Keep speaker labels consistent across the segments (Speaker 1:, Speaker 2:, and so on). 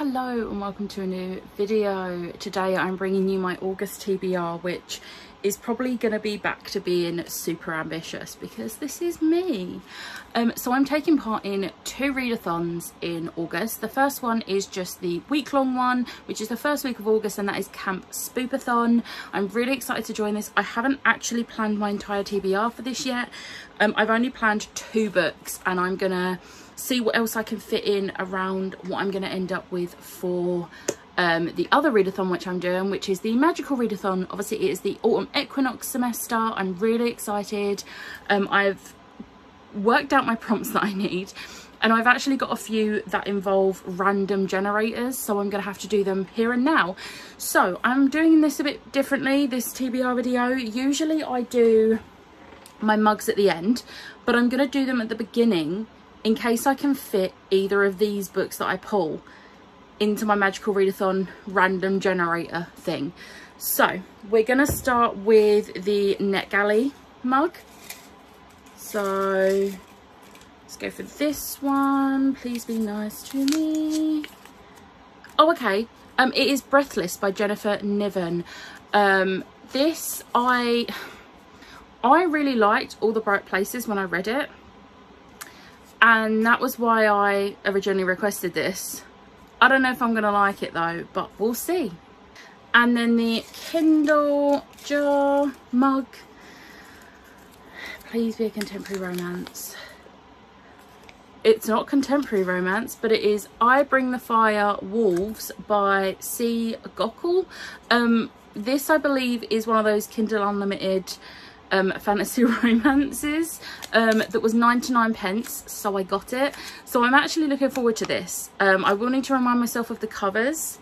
Speaker 1: Hello and welcome to a new video. Today I'm bringing you my August TBR which is probably going to be back to being super ambitious because this is me. Um, so I'm taking part in two readathons in August. The first one is just the week-long one, which is the first week of August, and that is Camp Spoopathon. I'm really excited to join this. I haven't actually planned my entire TBR for this yet. Um, I've only planned two books, and I'm going to see what else I can fit in around what I'm going to end up with for um, the other readathon which I'm doing, which is the magical readathon. Obviously, it is the autumn equinox semester. I'm really excited. Um, I've worked out my prompts that I need and I've actually got a few that involve random generators so I'm going to have to do them here and now. So I'm doing this a bit differently, this TBR video. Usually I do my mugs at the end but I'm going to do them at the beginning in case I can fit either of these books that I pull into my magical readathon random generator thing. So we're to start with the NetGalley mug. So let's go for this one. Please be nice to me. Oh, okay. Um, it is Breathless by Jennifer Niven. Um, this, I, I really liked All the Bright Places when I read it. And that was why I originally requested this. I don't know if I'm going to like it though, but we'll see. And then the Kindle jar mug. Please be a contemporary romance. It's not contemporary romance, but it is I Bring the Fire Wolves by C. Gockel. Um, this, I believe, is one of those Kindle Unlimited um, fantasy romances um, that was 99 pence so I got it. So I'm actually looking forward to this. Um, I will need to remind myself of the covers.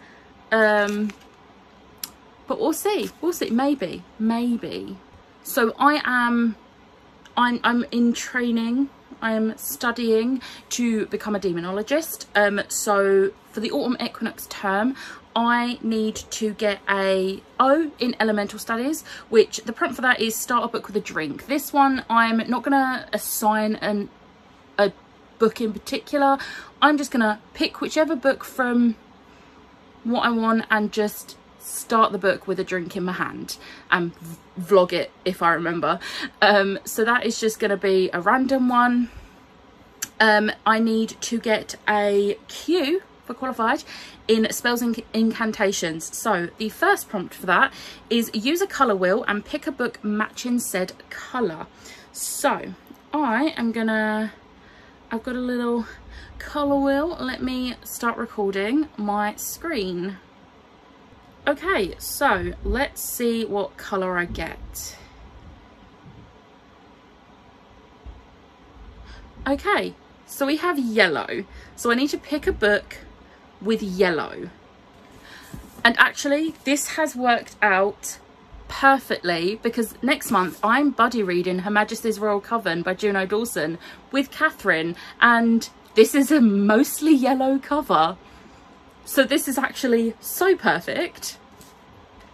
Speaker 1: Um, but we'll see. We'll see. Maybe. Maybe. So I am I'm, I'm in training I am studying to become a demonologist um, so for the autumn equinox term I need to get a O in elemental studies, which the prompt for that is start a book with a drink. This one, I'm not to assign an, a book in particular. I'm just to pick whichever book from what I want and just start the book with a drink in my hand and vlog it if I remember. Um, so that is just going to be a random one. Um, I need to get a Q for qualified in spells and incantations. So the first prompt for that is use a colour wheel and pick a book matching said colour. So I am gonna, I've got a little colour wheel. Let me start recording my screen. Okay, so let's see what colour I get. Okay, so we have yellow. So I need to pick a book with yellow. And actually, this has worked out perfectly because next month I'm buddy reading Her Majesty's Royal Coven by Juno Dawson with Katherine and this is a mostly yellow cover. So this is actually so perfect.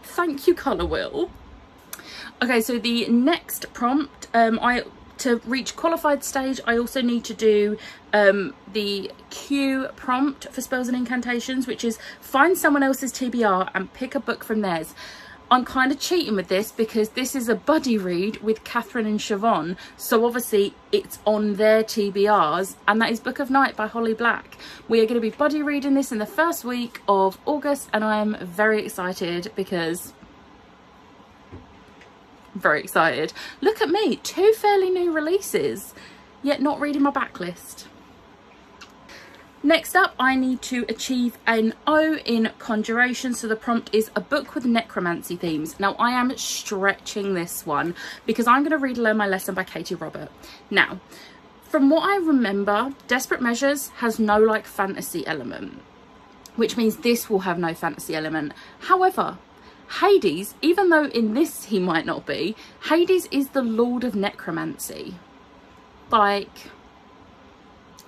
Speaker 1: Thank you, Colour Wheel. Okay, so the next prompt, um, I to reach qualified stage I also need to do um, the Q prompt for spells and incantations which is find someone else's TBR and pick a book from theirs. I'm kind of cheating with this because this is a buddy read with Katherine and Siobhan so obviously it's on their TBRs and that is Book of Night by Holly Black. We are going to be buddy reading this in the first week of August and I am very excited because I'm very excited. Look at me, two fairly new releases, yet not reading my backlist. Next up, I need to achieve an O in Conjuration. So the prompt is a book with necromancy themes. Now, I am stretching this one because I'm going to read Learn My Lesson by Katee Robert. Now, from what I remember, Desperate Measures has no like fantasy element, which means this will have no fantasy element. However, Hades, even though in this he might not be, Hades is the lord of necromancy. Like,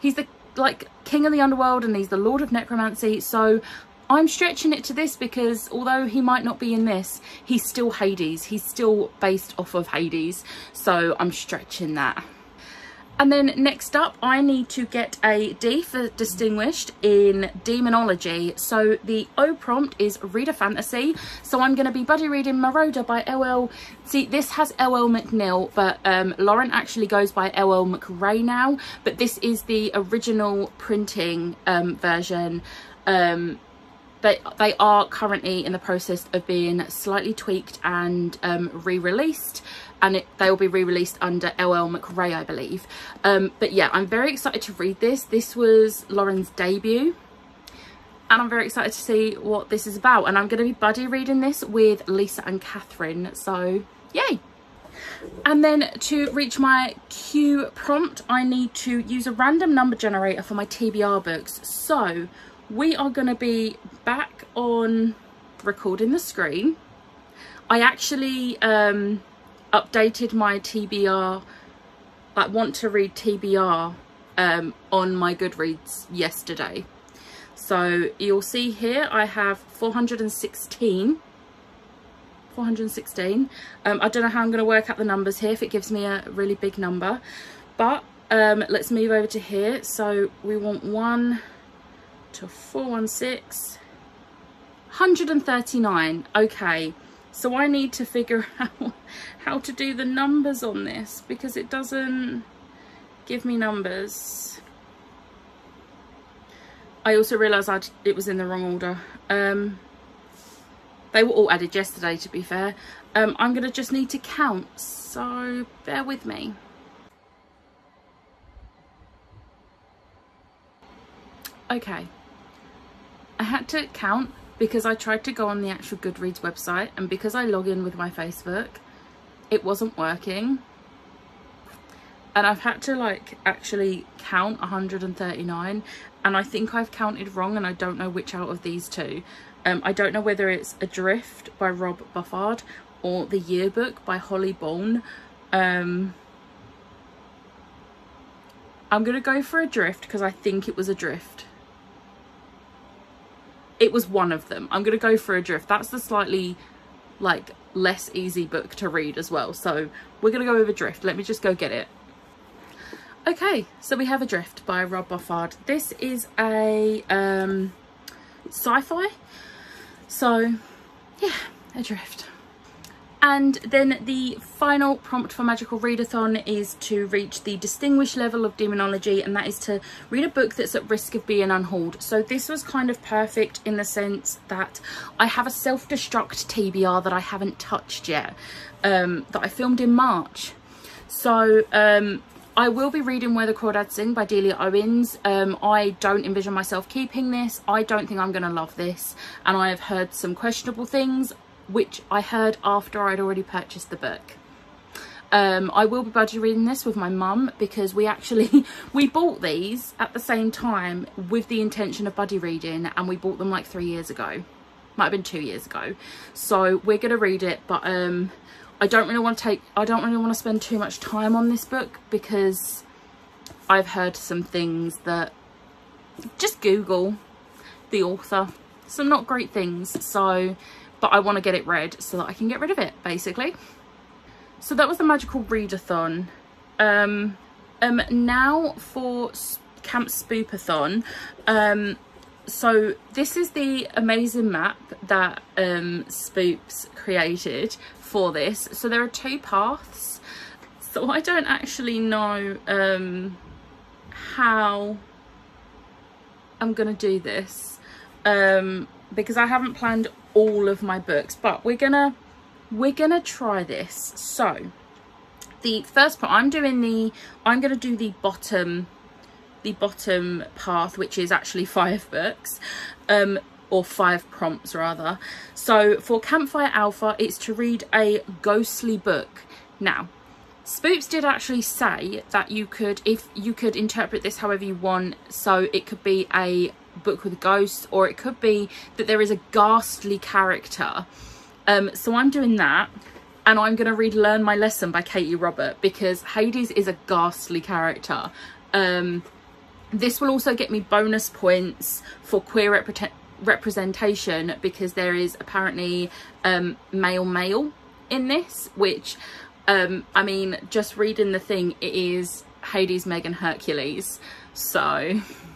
Speaker 1: he's the, like, king of the underworld and he's the lord of necromancy. So I'm stretching it to this because although he might not be in this, he's still Hades. He's still based off of Hades. So I'm stretching that. And then next up, I need to get a D for Distinguished in Demonology. So the O prompt is Reader Fantasy. So I'm going to be buddy reading Marauder by L.L. See, this has L.L. McNeil, but um, Lauren actually goes by L.L. MacRae now. But this is the original printing um, version. Um, they, they are currently in the process of being slightly tweaked and um, re-released and it, they will be re-released under LL MacRae, I believe. Um, but yeah, I'm very excited to read this. This was Lauren's debut and I'm very excited to see what this is about. And I'm going to be buddy reading this with Lisa and Katherine. So yay. And then to reach my Q prompt, I need to use a random number generator for my TBR books. So we are going to be back on recording the screen. I actually um, updated my TBR, like want to read TBR um, on my Goodreads yesterday. So you'll see here I have 416. 416. Um, I don't know how I'm going to work out the numbers here if it gives me a really big number. But um, let's move over to here. So we want one to 416. 139. Okay. So I need to figure out how to do the numbers on this because it doesn't give me numbers. I also realised it was in the wrong order. Um, they were all added yesterday to be fair. Um, I'm going to just need to count, so bear with me. Okay, I had to count because I tried to go on the actual Goodreads website and because I log in with my Facebook, it wasn't working. And I've had to like actually count 139 and I think I've counted wrong and I don't know which out of these two. Um, I don't know whether it's Adrift by Rob Boffard or The Yearbook by Holly Bourne. Um, I'm going to go for Adrift because I think it was Adrift it was one of them. I'm going to go for Adrift. That's the slightly like less easy book to read as well. So we're going to go with Adrift. Let me just go get it. Okay, so we have Adrift by Rob Boffard. This is a um, sci-fi. So yeah, Adrift. And then the final prompt for Magical Readathon is to reach the distinguished level of demonology and that is to read a book that's at risk of being unhauled. So this was kind of perfect in the sense that I have a self-destruct TBR that I haven't touched yet um, that I filmed in March. So um, I will be reading Where the Crawdads Sing by Delia Owens. Um, I don't envision myself keeping this. I don't think I'm going to love this. And I have heard some questionable things which I heard after I'd already purchased the book. Um, I will be budget reading this with my mum because we actually, we bought these at the same time with the intention of buddy reading and we bought them like three years ago. Might have been two years ago. So we're going to read it but um, I don't really want to take, I don't really want to spend too much time on this book because I've heard some things that, just Google the author, some not great things. So but I want to get it read so that I can get rid of it basically. So that was the magical readathon. Um, um, now for Camp Spoopathon. Um, so this is the amazing map that um, Spoops created for this. So there are two paths. So I don't actually know um, how I'm going to do this um, because I haven't planned all of my books but we're gonna we're gonna try this. So the first part i'm doing the i'm gonna do the bottom the bottom path which is actually five books um or five prompts rather. So for campfire alpha it's to read a ghostly book. Now Spoops did actually say that you could, if you could interpret this however you want, so it could be a book with ghosts or it could be that there is a ghastly character um so i'm doing that and i'm going to read learn my lesson by Katee Robert because hades is a ghastly character um this will also get me bonus points for queer rep representation because there is apparently um male male in this which um i mean just reading the thing it is Hades, Megan, Hercules. So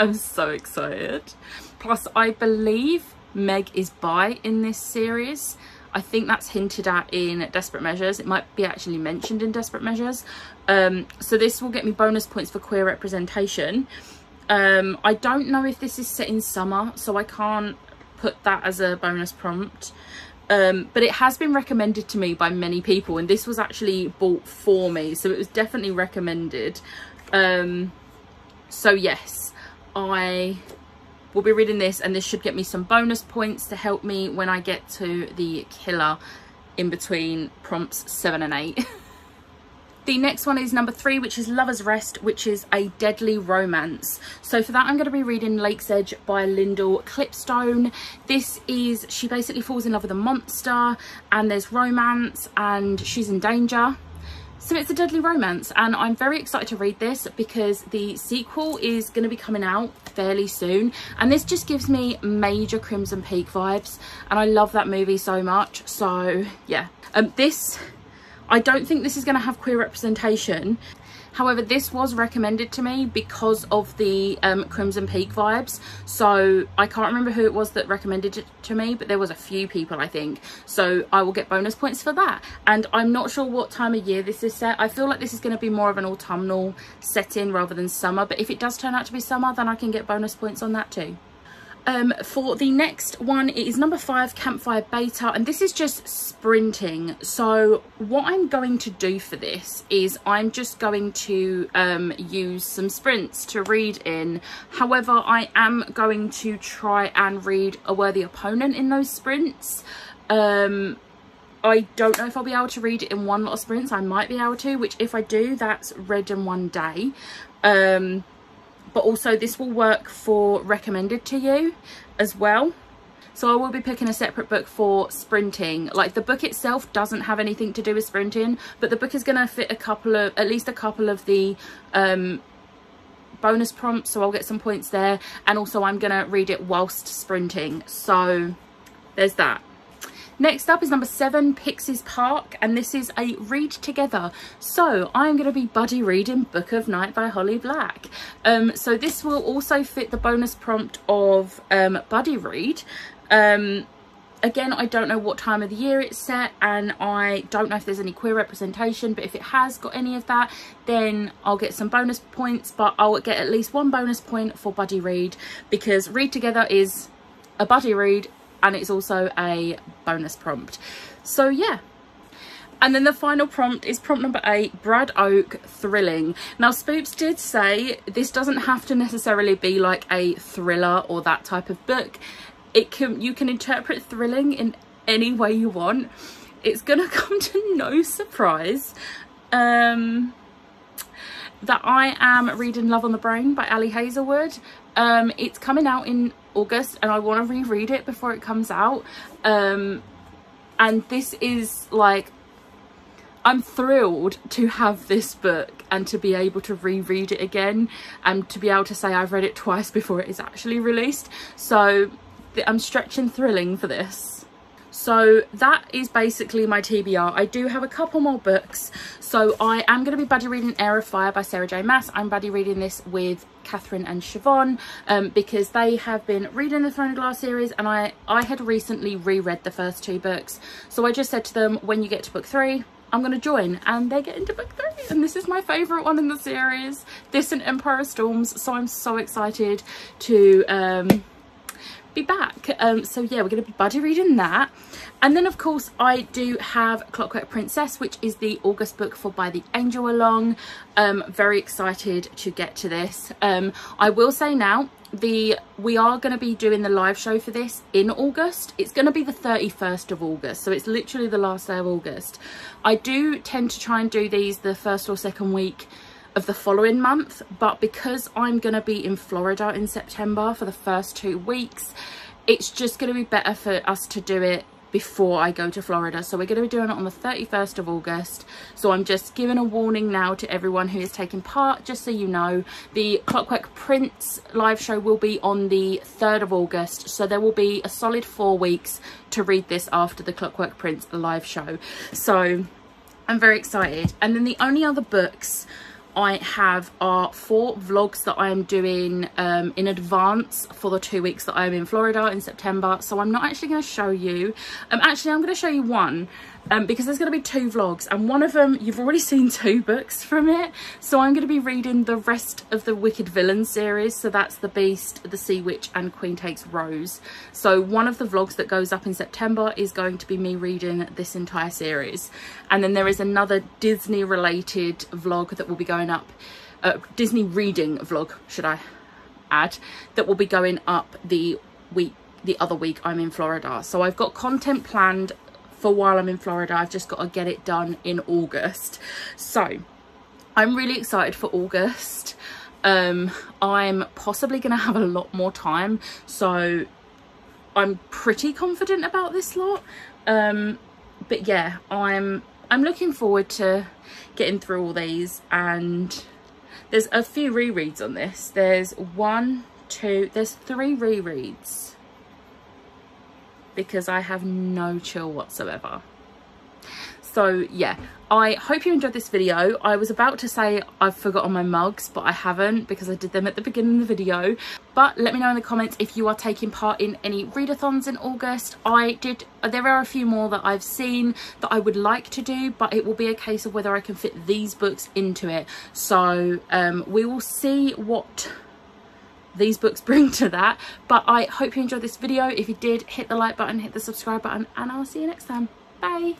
Speaker 1: I'm so excited. Plus I believe Meg is bi in this series. I think that's hinted at in Desperate Measures. It might be actually mentioned in Desperate Measures. Um, so this will get me bonus points for queer representation. Um, I don't know if this is set in summer, so I can't put that as a bonus prompt. Um, but it has been recommended to me by many people and this was actually bought for me so it was definitely recommended um, so yes I will be reading this and this should get me some bonus points to help me when I get to the killer in between prompts 7 and 8 The next one is number three, which is Lover's Rest, which is a deadly romance. So for that, I'm going to be reading Lake's Edge by Lyndall Clipstone. This is, she basically falls in love with a monster and there's romance and she's in danger. So it's a deadly romance and I'm very excited to read this because the sequel is going to be coming out fairly soon and this just gives me major Crimson Peak vibes and I love that movie so much. So yeah, um, this I don't think this is going to have queer representation. However, this was recommended to me because of the um, Crimson Peak vibes. So I can't remember who it was that recommended it to me, but there was a few people, I think. So I will get bonus points for that. And I'm not sure what time of year this is set. I feel like this is going to be more of an autumnal setting rather than summer. But if it does turn out to be summer, then I can get bonus points on that too. Um, for the next one, it is number five, Campfire Beta, and this is just sprinting. So what I'm going to do for this is I'm just going to um, use some sprints to read in. However, I am going to try and read a worthy opponent in those sprints. Um, I don't know if I'll be able to read it in one lot of sprints. I might be able to, which if I do, that's read in one day. Um, but also this will work for recommended to you as well so I will be picking a separate book for sprinting. Like the book itself doesn't have anything to do with sprinting, but the book is going to fit a couple of, at least a couple of the um, bonus prompts. So I'll get some points there. And also I'm going to read it whilst sprinting. So there's that. Next up is number seven, Pixies Park, and this is a read together. So I'm going to be buddy reading Book of Night by Holly Black. Um, so this will also fit the bonus prompt of um, buddy read. Um, again i don't know what time of the year it's set and i don't know if there's any queer representation but if it has got any of that then i'll get some bonus points but i'll get at least one bonus point for buddy read because read together is a buddy read and it's also a bonus prompt so yeah and then the final prompt is prompt number eight, Brad Oak, Thrilling. Now, Spoops did say this doesn't have to necessarily be like a thriller or that type of book. It can You can interpret thrilling in any way you want. It's gonna come to no surprise um, that I am reading Love on the Brain by Ali Hazelwood. Um, it's coming out in August and I want to reread it before it comes out. Um, and this is like, I'm thrilled to have this book and to be able to reread it again and to be able to say I've read it twice before it is actually released. So I'm stretching thrilling for this. So that is basically my TBR. I do have a couple more books. So I am going to be buddy reading Heir of Fire by Sarah J Maas. I'm buddy reading this with Katherine and Siobhan um, because they have been reading the Throne of Glass series and I, I had recently reread the first two books. So I just said to them, when you get to book three, I'm going to join and they get into book three and this is my favourite one in the series this and Empire of Storms so I'm so excited to um, be back um, so yeah we're going to be buddy reading that and then of course I do have Clockwork Princess which is the August book for By the Angel Along. Um, very excited to get to this. Um, I will say now the we are going to be doing the live show for this in August. It's going to be the 31st of August so it's literally the last day of August. I do tend to try and do these the first or second week of the following month but because I'm going to be in Florida in September for the first two weeks it's just going to be better for us to do it before I go to Florida. So we're going to be doing it on the 31st of August. So I'm just giving a warning now to everyone who is taking part, just so you know. The Clockwork Prince live show will be on the 3rd of August. So there will be a solid four weeks to read this after the Clockwork Prince live show. So I'm very excited. And then the only other books I have are four vlogs that I am doing um, in advance for the two weeks that I'm in Florida in September. So I'm not actually going to show you. Um, actually, I'm going to show you one um, because there's going to be two vlogs and one of them you've already seen two books from it. So I'm going to be reading the rest of the Wicked Villain series. So that's The Beast, The Sea Witch and Queen Takes Rose. So one of the vlogs that goes up in September is going to be me reading this entire series. And then there is another Disney related vlog that will be going up, uh, Disney reading vlog, should I add, that will be going up the week the other week I'm in Florida. So I've got content planned for while I'm in Florida. I've just got to get it done in August. So I'm really excited for August. Um, I'm possibly going to have a lot more time. So I'm pretty confident about this lot. Um, but yeah, I'm I'm looking forward to getting through all these and there's a few rereads on this. There's one, two, there's three rereads because I have no chill whatsoever. So yeah, I hope you enjoyed this video. I was about to say I've forgotten my mugs, but I haven't because I did them at the beginning of the video. But let me know in the comments if you are taking part in any readathons in August. I did, there are a few more that I've seen that I would like to do, but it will be a case of whether I can fit these books into it. So um, we will see what these books bring to that but i hope you enjoyed this video if you did hit the like button hit the subscribe button and i'll see you next time bye